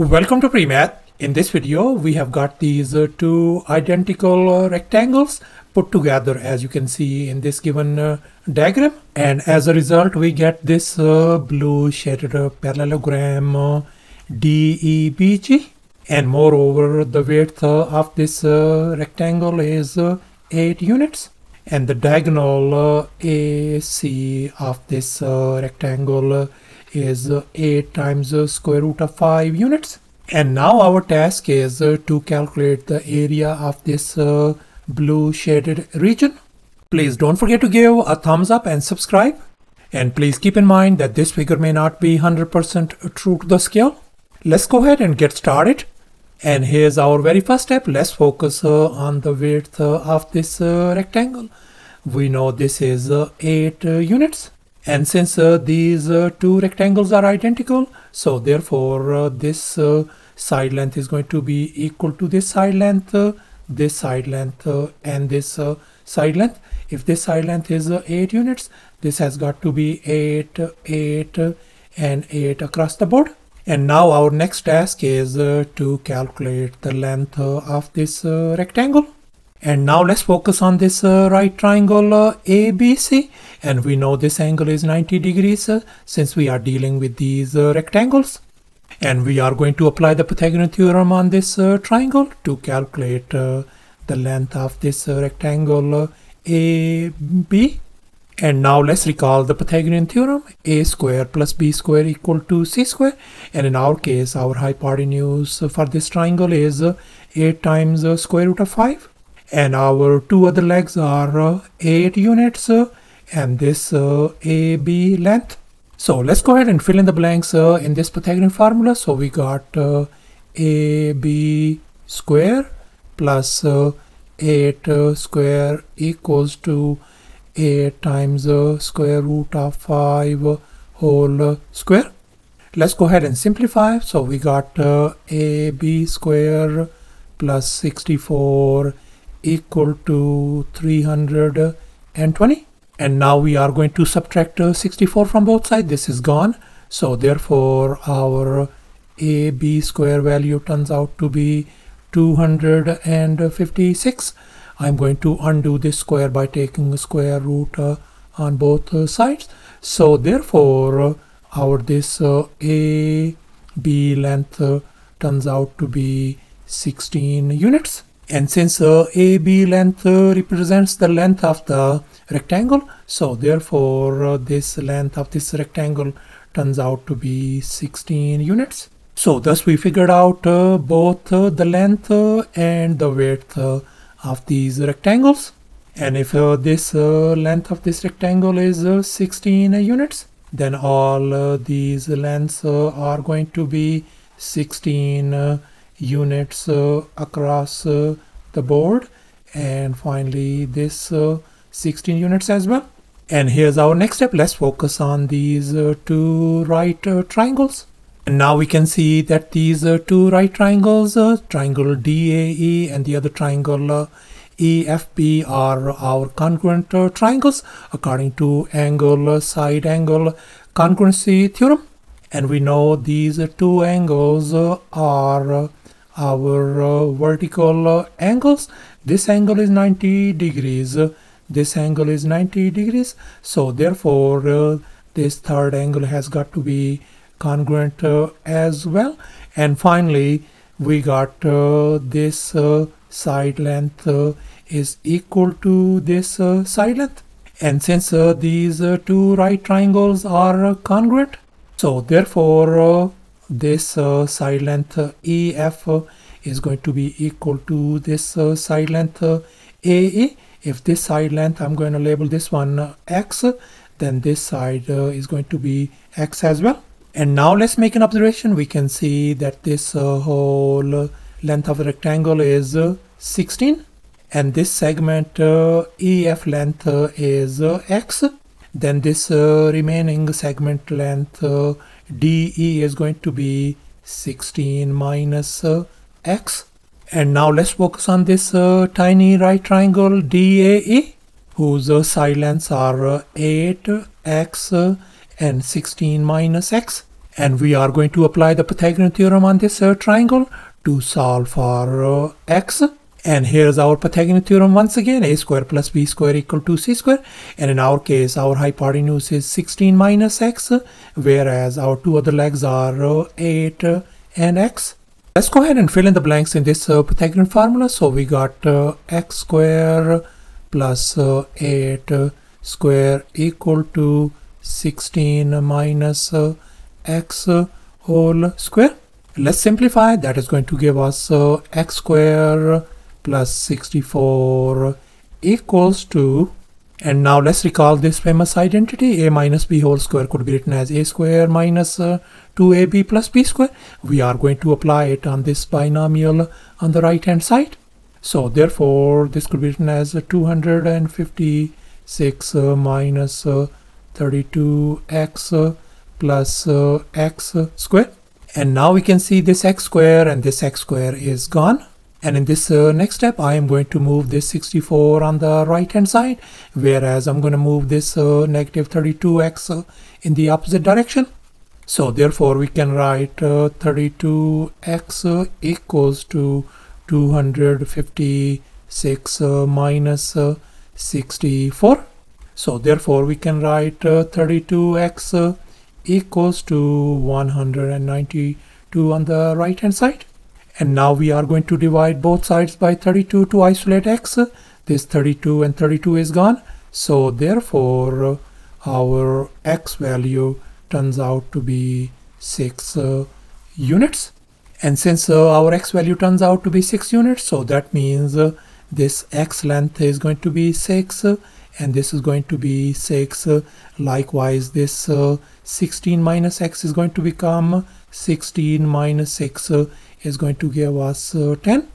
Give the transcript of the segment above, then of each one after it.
Welcome to PreMath. In this video, we have got these uh, two identical uh, rectangles put together as you can see in this given uh, diagram. And as a result, we get this uh, blue shaded uh, parallelogram uh, DEBG. And moreover, the width of this rectangle is uh, 8 units. And the diagonal AC of this rectangle is uh, 8 times the square root of 5 units. And now our task is uh, to calculate the area of this uh, blue shaded region. Please don't forget to give a thumbs up and subscribe. And please keep in mind that this figure may not be 100% true to the scale. Let's go ahead and get started. And here's our very first step. Let's focus uh, on the width uh, of this uh, rectangle. We know this is uh, 8 uh, units. And since uh, these uh, two rectangles are identical, so therefore uh, this side length is going to be equal to this side length, this side length, and this side length. If this side length is uh, 8 units, this has got to be 8, uh, 8, uh, and 8 across the board. And now our next task is uh, to calculate the length uh, of this uh, rectangle. And now let's focus on this uh, right triangle uh, ABC. And we know this angle is 90 degrees uh, since we are dealing with these uh, rectangles. And we are going to apply the Pythagorean theorem on this uh, triangle to calculate uh, the length of this rectangle AB. And now let's recall the Pythagorean theorem a square plus b square equal to c square. And in our case, our hypotenuse for this triangle is uh, 8 times square root of 5 and our two other legs are uh, 8 units uh, and this uh, AB length. So let's go ahead and fill in the blanks in this Pythagorean formula. So we got AB square plus uh, 8 uh, square equals to 8 times uh, square root of 5 uh, whole square. Let's go ahead and simplify. So we got uh, AB square plus 64 equal to 320 and now we are going to subtract uh, 64 from both sides. This is gone. So therefore our ab square value turns out to be 256 i'm going to undo this square by taking a square root uh, on both uh, sides. So therefore uh, our this uh, a b length uh, turns out to be 16 units and since uh, AB length uh, represents the length of the rectangle, so therefore uh, this length of this rectangle turns out to be 16 units. So thus we figured out uh, both uh, the length uh, and the width uh, of these rectangles. And if this length of this rectangle is uh, 16 units, then all these lengths are going to be 16 uh, units uh, across uh, the board. And finally this uh, 16 units as well. And here's our next step. Let's focus on these two right triangles. And now we can see that these two right triangles triangle DAE and the other triangle EFB are our congruent uh, triangles according to angle uh, side angle congruency theorem. And we know these uh, two angles are our uh, vertical uh, angles. This angle is 90 degrees. This angle is 90 degrees. So therefore uh, this third angle has got to be congruent as well. And finally we got this side length is equal to this uh, side length. And since uh, these uh, two right triangles are congruent so therefore this uh, side length uh, EF uh, is going to be equal to this uh, side length uh, AE. If this side length, I'm going to label this one X, then this side is going to be X as well. And now let's make an observation. We can see that this whole length of rectangle is uh, 16 and this segment uh, EF length uh, is uh, X. Then this remaining segment length DE is going to be 16 minus uh, X. And now let's focus on this uh, tiny right triangle DAE whose uh, side lengths are uh, 8, X uh, and 16 minus X. And we are going to apply the Pythagorean theorem on this uh, triangle to solve for uh, x. And here's our Pythagorean theorem once again, a square plus b square equal to c square. And in our case, our hypotenuse is 16 minus x, whereas our two other legs are uh, 8 and x. Let's go ahead and fill in the blanks in this uh, Pythagorean formula. So we got uh, x square plus uh, 8 square equal to 16 minus uh, x whole square. Let's simplify. That is going to give us uh, x square plus 64 equals to and now let's recall this famous identity a minus b whole square could be written as a square minus uh, 2ab plus b square. We are going to apply it on this binomial on the right hand side. So therefore this could be written as 256 uh, minus uh, 32x uh, plus uh, x square. And now we can see this x square and this x square is gone and in this uh, next step, I am going to move this 64 on the right hand side, whereas I'm going to move this uh, negative 32x uh, in the opposite direction. So therefore, we can write 32x uh, equals to 256 uh, minus, uh, 64. So therefore, we can write 32x equals to 192 on the right hand side. And now we are going to divide both sides by 32 to isolate x. This 32 and 32 is gone. So therefore, our x value turns out to be 6 uh, units. And since uh, our x value turns out to be 6 units, so that means uh, this x length is going to be 6 uh, and this is going to be 6. Uh, likewise, this uh, 16 minus x is going to become 16 minus 6 is going to give us uh, 10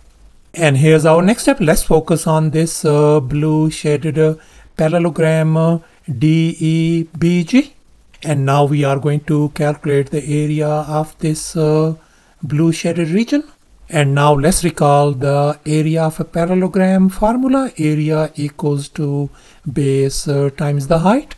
and here's our next step. Let's focus on this uh, blue shaded uh, parallelogram uh, DEBG and now we are going to calculate the area of this uh, blue shaded region. And now let's recall the area of a parallelogram formula. Area equals to base uh, times the height.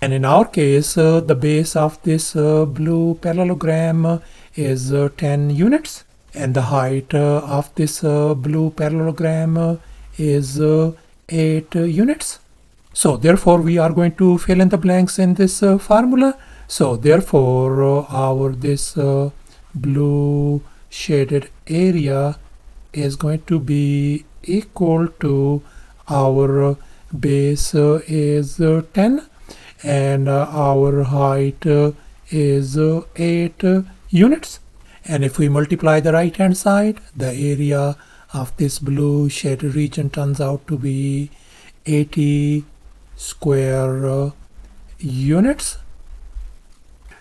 And in our case the base of this blue parallelogram is 10 units and the height uh, of this uh, blue parallelogram uh, is uh, 8 units. So therefore we are going to fill in the blanks in this uh, formula. So therefore uh, our this blue shaded area is going to be equal to our base is 10 and our height is 8 units and if we multiply the right hand side the area of this blue shaded region turns out to be 80 square uh, units.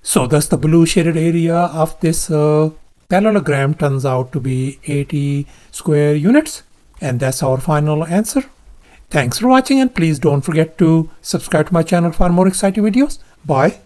So thus the blue shaded area of this uh, parallelogram turns out to be 80 square units. And that's our final answer. Thanks for watching and please don't forget to subscribe to my channel for more exciting videos. Bye